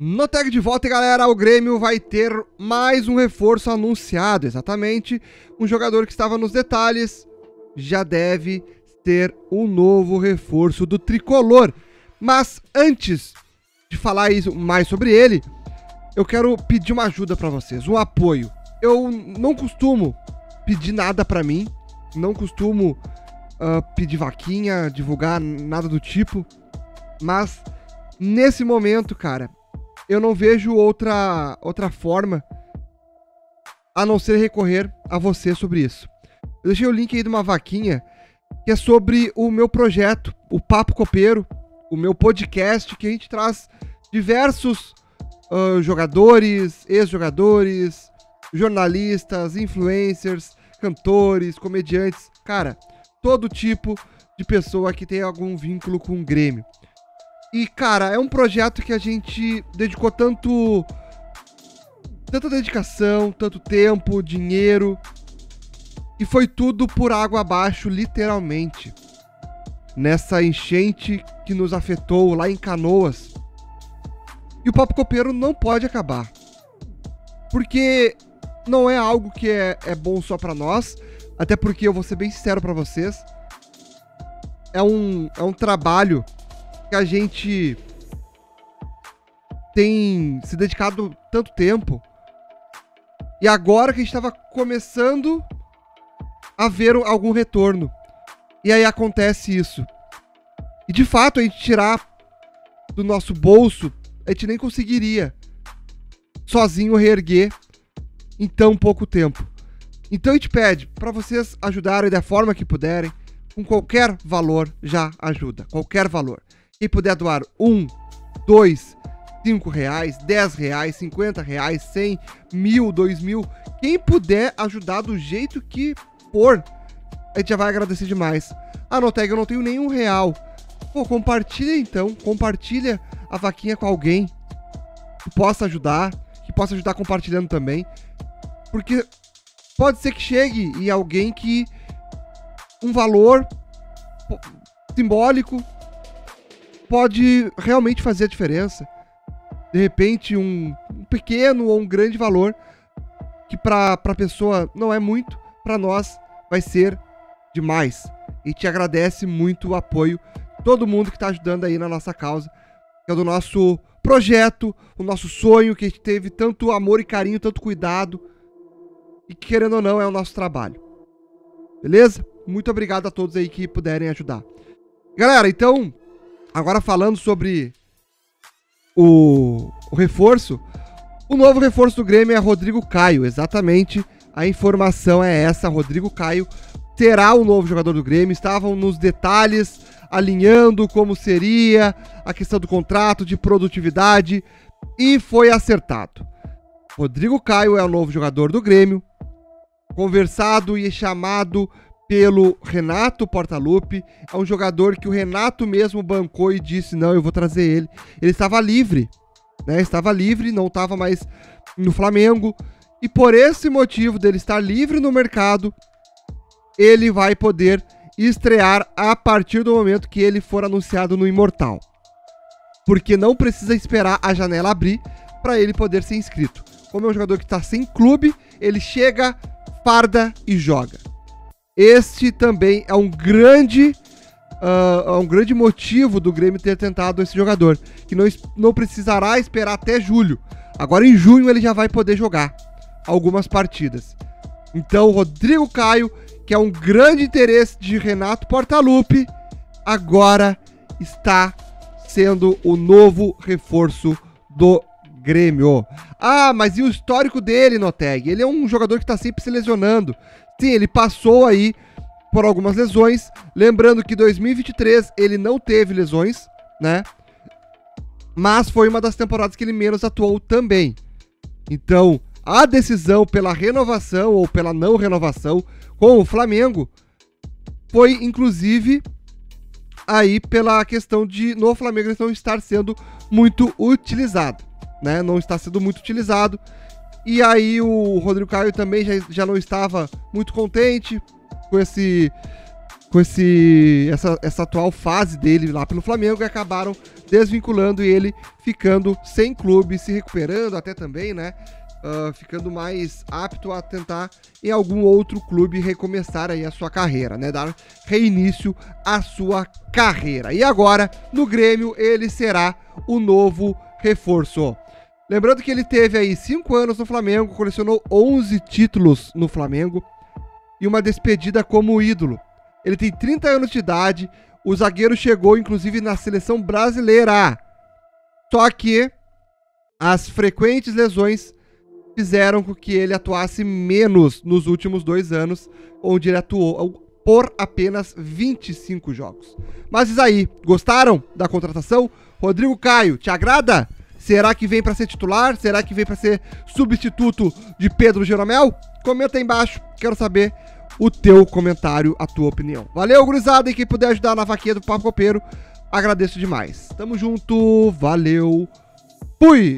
No tag de volta, galera, o Grêmio vai ter mais um reforço anunciado. Exatamente, um jogador que estava nos detalhes já deve ter um novo reforço do tricolor. Mas antes de falar mais sobre ele, eu quero pedir uma ajuda para vocês, um apoio. Eu não costumo pedir nada para mim, não costumo uh, pedir vaquinha, divulgar nada do tipo, mas nesse momento, cara, eu não vejo outra, outra forma a não ser recorrer a você sobre isso. Eu deixei o link aí de uma vaquinha que é sobre o meu projeto, o Papo Copeiro, o meu podcast, que a gente traz diversos uh, jogadores, ex-jogadores, jornalistas, influencers, cantores, comediantes, cara, todo tipo de pessoa que tem algum vínculo com o Grêmio. E, cara, é um projeto que a gente dedicou tanto. tanta dedicação, tanto tempo, dinheiro. E foi tudo por água abaixo, literalmente. Nessa enchente que nos afetou lá em Canoas. E o Papo Copeiro não pode acabar. Porque não é algo que é, é bom só para nós. Até porque eu vou ser bem sincero para vocês. É um, é um trabalho que a gente tem se dedicado tanto tempo. E agora que a gente estava começando a ver algum retorno. E aí acontece isso. E de fato, a gente tirar do nosso bolso, a gente nem conseguiria sozinho reerguer em tão pouco tempo. Então a gente pede para vocês ajudarem da forma que puderem, com qualquer valor já ajuda, qualquer valor. Quem puder doar um, dois, cinco reais, dez reais, cinquenta reais, cem, mil, dois mil, quem puder ajudar do jeito que for, a gente já vai agradecer demais. Ah, Noteg, eu não tenho nenhum real. Pô, compartilha então, compartilha a vaquinha com alguém que possa ajudar, que possa ajudar compartilhando também. Porque pode ser que chegue em alguém que um valor simbólico pode realmente fazer a diferença. De repente, um, um pequeno ou um grande valor que para a pessoa não é muito, para nós vai ser demais. E te agradece muito o apoio, todo mundo que está ajudando aí na nossa causa, que é do nosso projeto, o nosso sonho, que a gente teve tanto amor e carinho, tanto cuidado, e que, querendo ou não, é o nosso trabalho. Beleza? Muito obrigado a todos aí que puderem ajudar. Galera, então, Agora falando sobre o, o reforço, o novo reforço do Grêmio é Rodrigo Caio, exatamente. A informação é essa, Rodrigo Caio terá o novo jogador do Grêmio. Estavam nos detalhes, alinhando como seria a questão do contrato, de produtividade, e foi acertado. Rodrigo Caio é o novo jogador do Grêmio, conversado e chamado pelo Renato Portaluppi. É um jogador que o Renato mesmo bancou e disse: não, eu vou trazer ele. Ele estava livre, né? Estava livre, não estava mais no Flamengo. E por esse motivo dele estar livre no mercado, ele vai poder estrear a partir do momento que ele for anunciado no Imortal. Porque não precisa esperar a janela abrir para ele poder ser inscrito. Como é um jogador que está sem clube, ele chega, farda e joga. Este também é um grande uh, um grande motivo do Grêmio ter tentado esse jogador, que não, não precisará esperar até julho. Agora em junho ele já vai poder jogar algumas partidas. Então, Rodrigo Caio, que é um grande interesse de Renato Portaluppi, agora está sendo o novo reforço do Grêmio. Ah, mas e o histórico dele, Noteg? Ele é um jogador que está sempre se lesionando. Sim, ele passou aí por algumas lesões. Lembrando que 2023 ele não teve lesões, né? Mas foi uma das temporadas que ele menos atuou também. Então, a decisão pela renovação ou pela não renovação com o Flamengo foi inclusive aí pela questão de no Flamengo não estar sendo muito utilizado, né? Não está sendo muito utilizado. E aí o Rodrigo Caio também já, já não estava muito contente com esse com esse, essa, essa atual fase dele lá pelo Flamengo e acabaram desvinculando ele, ficando sem clube, se recuperando até também, né? Uh, ficando mais apto a tentar em algum outro clube recomeçar aí a sua carreira, né? Dar reinício à sua carreira. E agora, no Grêmio, ele será o novo reforço. Lembrando que ele teve aí 5 anos no Flamengo, colecionou 11 títulos no Flamengo e uma despedida como ídolo. Ele tem 30 anos de idade, o zagueiro chegou inclusive na seleção brasileira. Só que as frequentes lesões fizeram com que ele atuasse menos nos últimos dois anos, onde ele atuou por apenas 25 jogos. Mas isso aí, gostaram da contratação? Rodrigo Caio, te agrada? Será que vem para ser titular? Será que vem para ser substituto de Pedro Jeromel? Comenta aí embaixo, quero saber o teu comentário, a tua opinião. Valeu, gurizada, e quem puder ajudar na vaquinha do Papo Copeiro, agradeço demais. Tamo junto, valeu, fui!